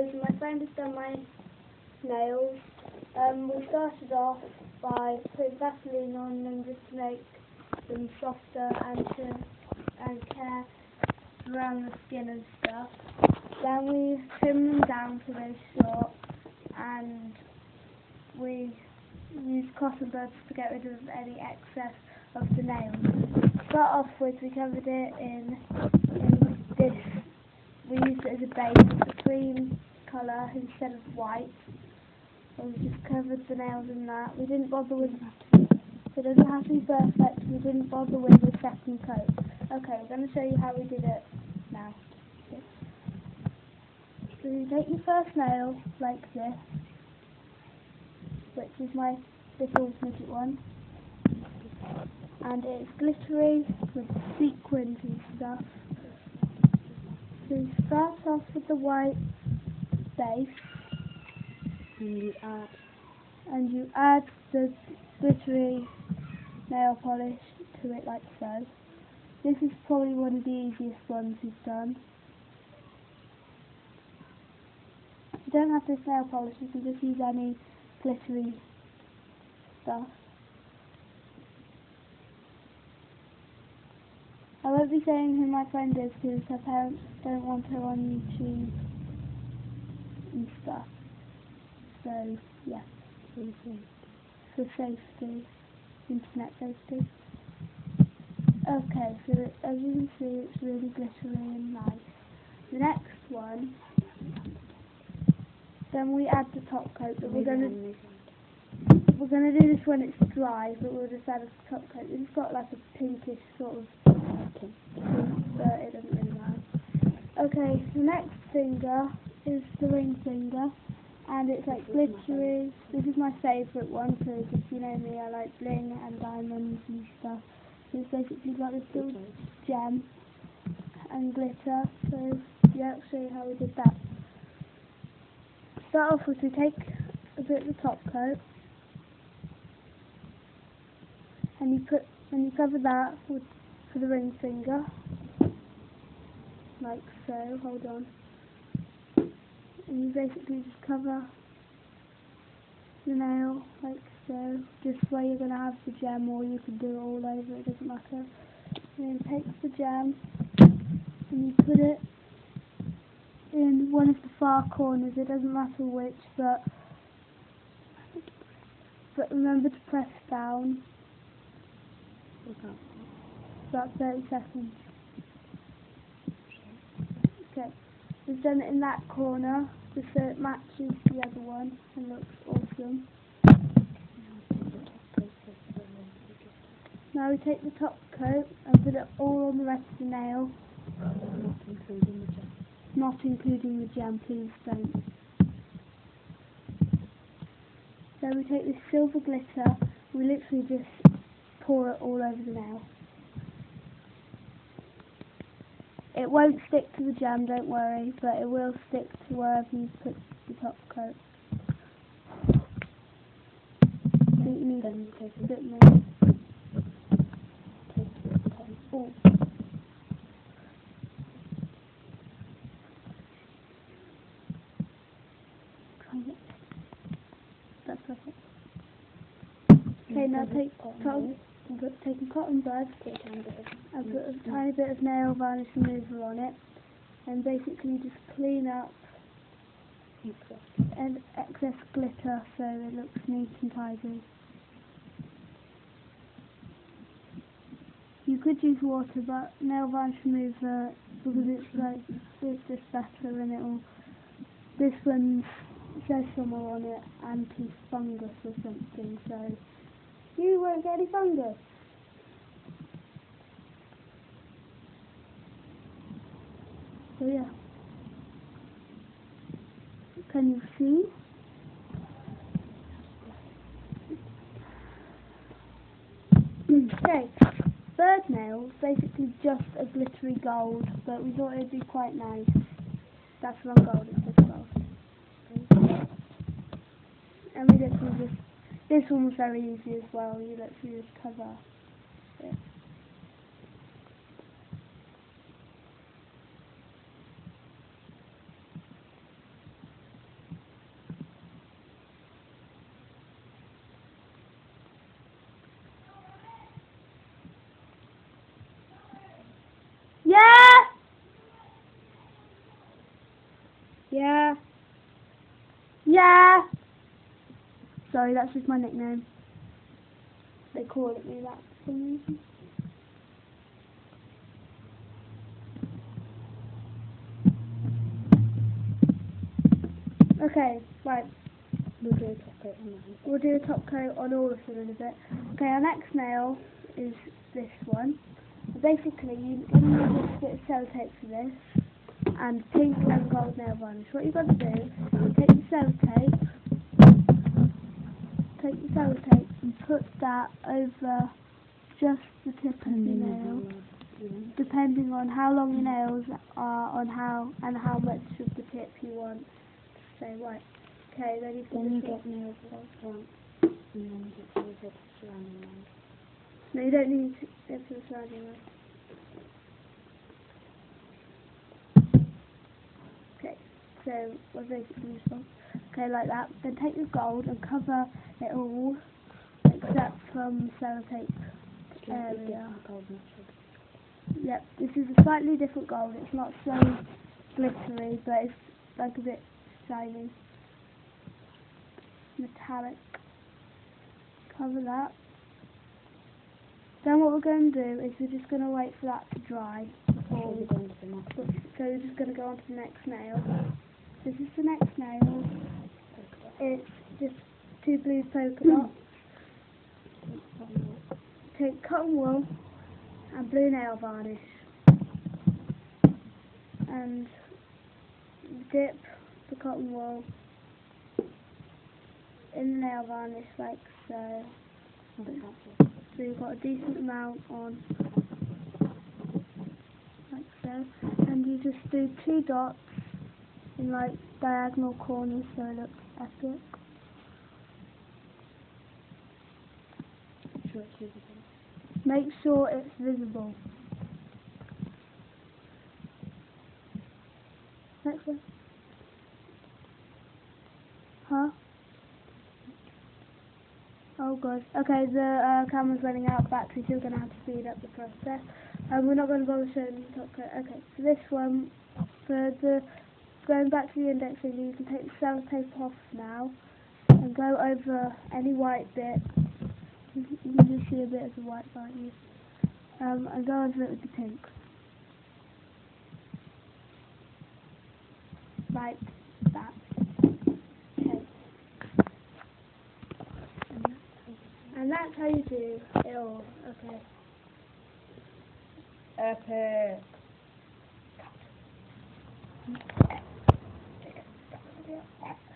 My friend has done my nails. Um, we started off by putting Vaseline on them just to make them softer and to and care around the skin and stuff. Then we trim them down to very short and we use cotton buds to get rid of any excess of the nails. Start off with, we covered it in, in this, we used it as a base, a cream colour instead of white. So we just covered the nails in that. We didn't bother with, it doesn't have to be perfect, we didn't bother with the second coat. Okay, we're going to show you how we did it now. So you take your first nail like this, which is my little midget one, and it's glittery with sequins and stuff. So you start off with the white And you add and you add the glittery nail polish to it like so. This is probably one of the easiest ones we've done. You don't have this nail polish, you can just use any glittery stuff. I won't be saying who my friend is because her parents don't want her on YouTube and stuff. So, yeah for safety, internet safety. Okay, so as you can see, it's really glittery and nice. The next one, then we add the top coat, but we're gonna we're gonna do this when it's dry, but we'll just add a top coat. It's got like a pinkish sort of pink, but it doesn't really matter. Okay, the next finger is the ring finger and it's like glittery. This is my favourite one because if you know me, I like bling and diamonds and stuff. So it's basically got this little gem and glitter. So yeah, I'll show you how we did that. Start off with we take a bit of the top coat and you put and you cover that with for the ring finger like so. Hold on and you basically just cover the nail like so, just where you're going to have the gem or you can do it all over, it doesn't matter. And then take the gem and you put it in one of the far corners, it doesn't matter which, but but remember to press down Okay. about 30 seconds. Okay, we've done it in that corner so it matches the other one and looks awesome. Now we take the top coat and put it all on the rest of the nail, Not including the gem. not including the please don't. So we take this silver glitter, we literally just pour it all over the nail. It won't stick to the jam, don't worry, but it will stick to wherever you put the top coat. Need Then take a bit more. Oh. That's perfect. Okay, now Take take cotton cotton, but take a cotton bud Take a tiny bit of put a Mm. tiny bit of nail varnish remover on it, and basically just clean up and excess glitter so it looks neat and tidy. You could use water, but nail varnish remover because it's like it's just better and it'll. This one says somewhere on it anti-fungus or something, so you won't get any fungus. So yeah. Can you see? okay, bird nails, basically just a glittery gold, but we thought it'd be quite nice. That's wrong gold, it's just gold. And we literally just, this one was very easy as well, you literally just cover it. Yeah. Yeah. Sorry, that's just my nickname. They call it me that for some reason. Okay, right. We'll do a top coat on that. We'll do a top coat on all of them in a bit. Okay, our next nail is this one. Basically, you you need a bit of sellotape for this, and pink and gold nail varnish. What you've got to do is take your sellotape, take your sellotape and put that over just the tip of the nail, how long you want. depending on how long your nails are, on how and how much of the tip you want. So right, okay, then you Then can you just get nails front, and then get to the surrounding around. No, you don't need to get to the surrounding line. Okay, so we're basically just. Okay, like that. Then take your gold and cover it all except from the sellotape Just like a area. method. Yep, this is a slightly different gold. It's not so glittery, but it's like a bit shiny. Metallic. Cover that. Then what we're going to do is we're just going to wait for that to dry before we we go into the next so we're just going to go on to the next nail. This is the next nail. It's just two blue polka hmm. dots. Take cotton wool and blue nail varnish. And dip the cotton wool in the nail varnish like so. So you've got a decent amount on like so. And you just do two dots in like diagonal corners so it looks epic. Sure it's visible. Make sure it's visible. Next one. Huh? Oh god. Okay, the uh, camera's running out of battery, so we're going to have to speed up the process. Um, we're not going to bother showing the top coat. Okay, for this one, for the going back to the index finger, you can take the sellotape off now and go over any white bit. You can just see a bit of the white, can't you? Um, and go over it with the pink. Like that. Okay. And that's how you do it all. Okay. Epic. Yeah.